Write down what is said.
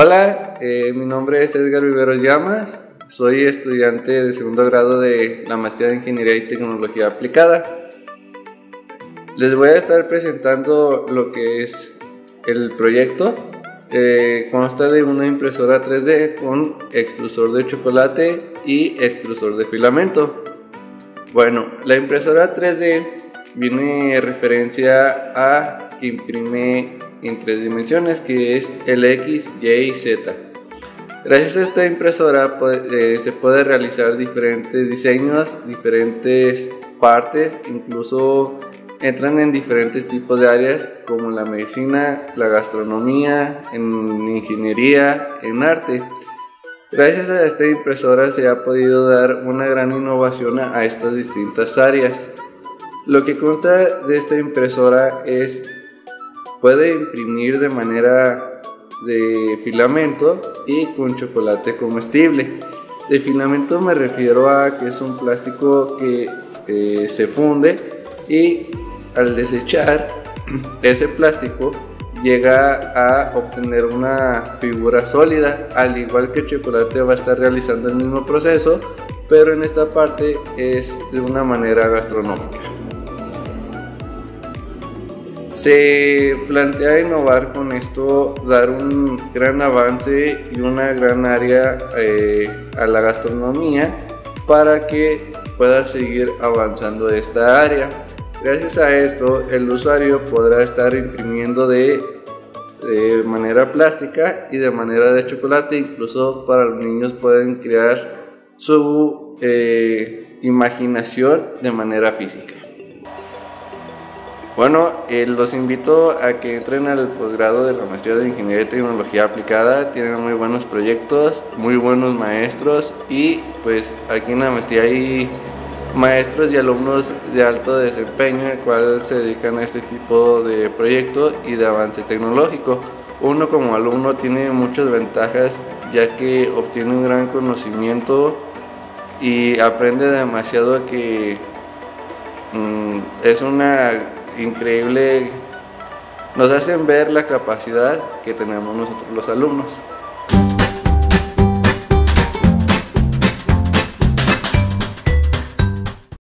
Hola, eh, mi nombre es Edgar Vivero Llamas, soy estudiante de segundo grado de la maestría de Ingeniería y Tecnología Aplicada. Les voy a estar presentando lo que es el proyecto. Eh, consta de una impresora 3D con extrusor de chocolate y extrusor de filamento. Bueno, la impresora 3D viene referencia a que imprime en tres dimensiones que es el X, Y y Z. Gracias a esta impresora eh, se puede realizar diferentes diseños, diferentes partes, incluso entran en diferentes tipos de áreas como la medicina, la gastronomía, en ingeniería, en arte. Gracias a esta impresora se ha podido dar una gran innovación a estas distintas áreas. Lo que consta de esta impresora es puede imprimir de manera de filamento y con chocolate comestible. De filamento me refiero a que es un plástico que eh, se funde y al desechar ese plástico llega a obtener una figura sólida, al igual que el chocolate va a estar realizando el mismo proceso, pero en esta parte es de una manera gastronómica. Se plantea innovar con esto, dar un gran avance y una gran área eh, a la gastronomía para que pueda seguir avanzando esta área. Gracias a esto, el usuario podrá estar imprimiendo de, manera plástica y de manera de chocolate. Incluso para los niños pueden crear su eh, imaginación de manera física. Bueno, eh, los invito a que entren al posgrado de la maestría de Ingeniería y Tecnología Aplicada. Tienen muy buenos proyectos, muy buenos maestros y pues aquí en la maestría hay maestros y alumnos de alto desempeño, el cual se dedican a este tipo de proyectos y de avance tecnológico. Uno como alumno tiene muchas ventajas ya que obtiene un gran conocimiento y aprende demasiado que mm, es una increíble, nos hacen ver la capacidad que tenemos nosotros los alumnos.